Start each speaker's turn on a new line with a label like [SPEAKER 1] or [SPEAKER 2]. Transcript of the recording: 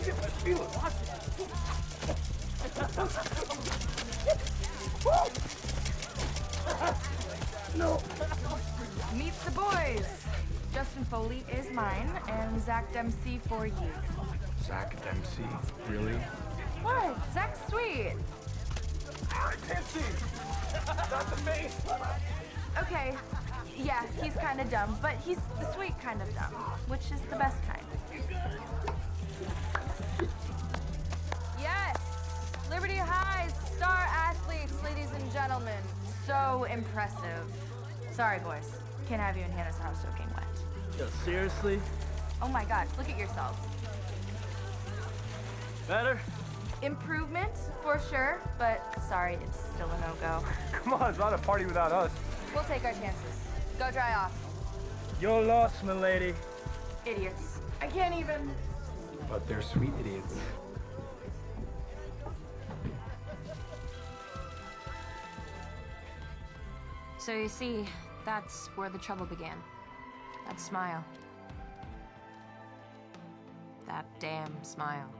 [SPEAKER 1] Meet the boys. Justin Foley is mine, and Zach Dempsey for you.
[SPEAKER 2] Zach Dempsey? Really?
[SPEAKER 1] What? Zach's sweet.
[SPEAKER 3] I can't see. Not the face.
[SPEAKER 1] Okay, yeah, he's kind of dumb, but he's the sweet kind of dumb, which is the best kind. So impressive. Sorry, boys. Can't have you in Hannah's house soaking wet.
[SPEAKER 4] Yo, seriously?
[SPEAKER 1] Oh my gosh, look at yourselves.
[SPEAKER 4] Better?
[SPEAKER 1] Improvement, for sure, but sorry, it's still a no-go.
[SPEAKER 3] Come on, it's not a party without us.
[SPEAKER 1] We'll take our chances. Go dry off.
[SPEAKER 4] You're lost, milady.
[SPEAKER 1] Idiots. I can't even...
[SPEAKER 2] But they're sweet idiots.
[SPEAKER 5] So you see, that's where the trouble began. That smile. That damn smile.